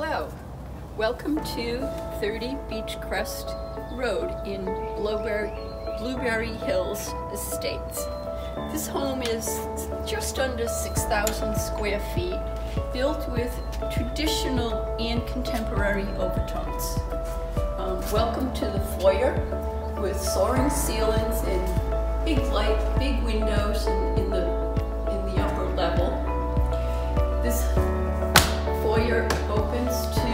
Hello, welcome to 30 Beechcrest Road in Blueberry, Blueberry Hills Estates. This home is just under 6,000 square feet, built with traditional and contemporary overtones. Um, welcome to the foyer with soaring ceilings and big light, big windows in, in the foyer opens to,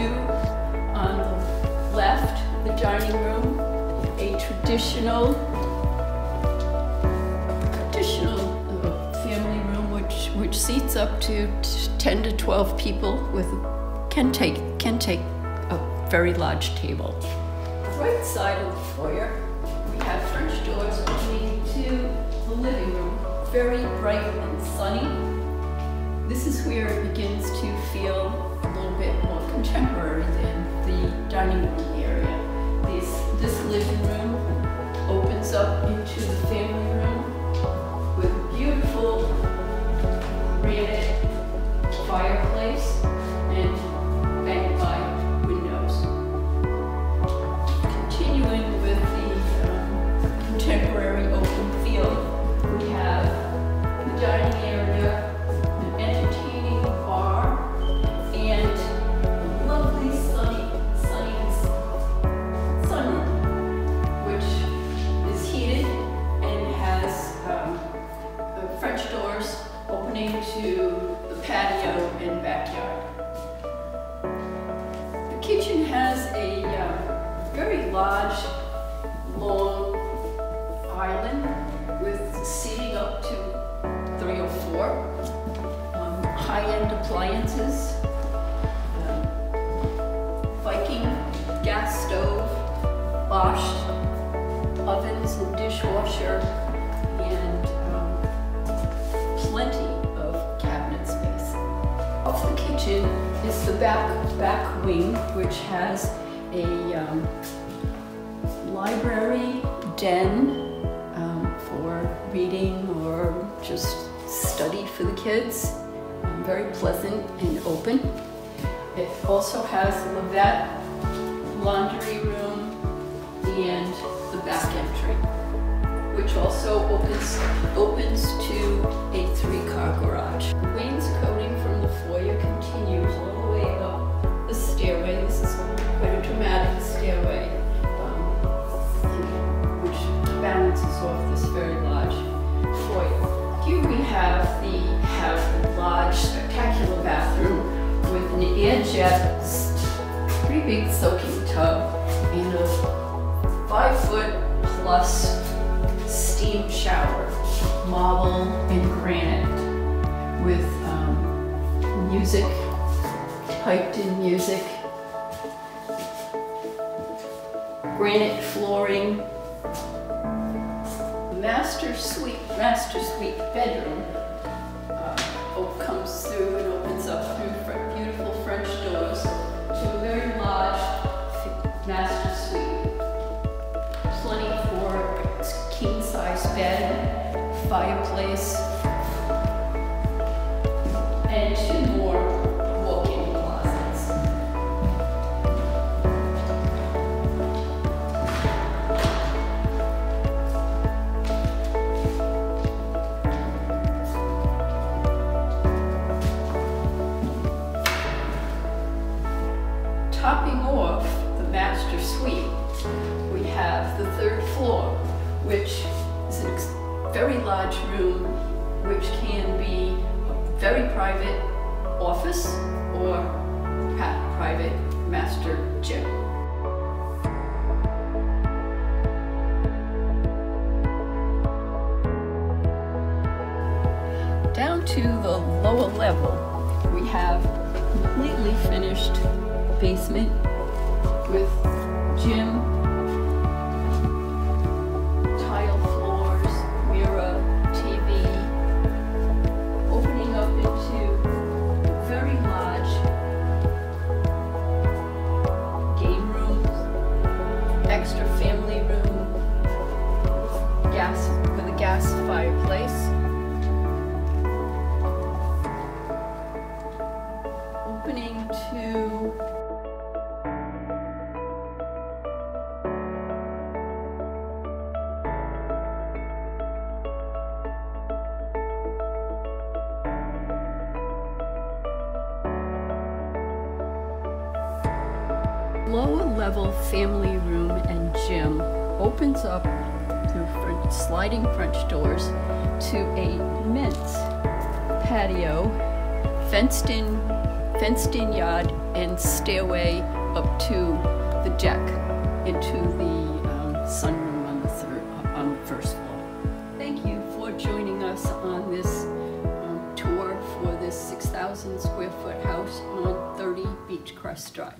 on the left, the dining room, a traditional, traditional uh, family room which, which seats up to 10 to 12 people with, can take, can take a very large table. Right side of the foyer, we have French doors opening to the living room, very bright and sunny. This is where it begins to feel little bit more contemporary than the dining room area. This, this living room opens up into the family room with a beautiful granite fireplace large, long island with seating up to three or four um, high-end appliances, um, Viking gas stove, Bosch ovens and dishwasher, and um, plenty of cabinet space. Off the kitchen is the back back wing, which has a um, library den um, for reading or just study for the kids. Um, very pleasant and open. It also has a lavette, laundry room, and the back entry, which also opens opens to a three-car garage. The air jet, pretty big soaking tub, and a five foot plus steam shower, marble and granite, with um, music, piped in music, granite flooring, master suite, master suite bedroom king size bed, fireplace, and two more walk-in closets. Topping off the master suite, we have the third floor, which is a very large room, which can be a very private office or private master gym. Down to the lower level, we have completely finished basement with gym, gas fireplace. Opening to lower level family room and gym opens up to sliding French doors to a immense patio, fenced in, fenced in yard, and stairway up to the deck into the um, sunroom on the third, on the first floor. Thank you for joining us on this um, tour for this 6,000 square foot house on 30 Beechcrest Drive.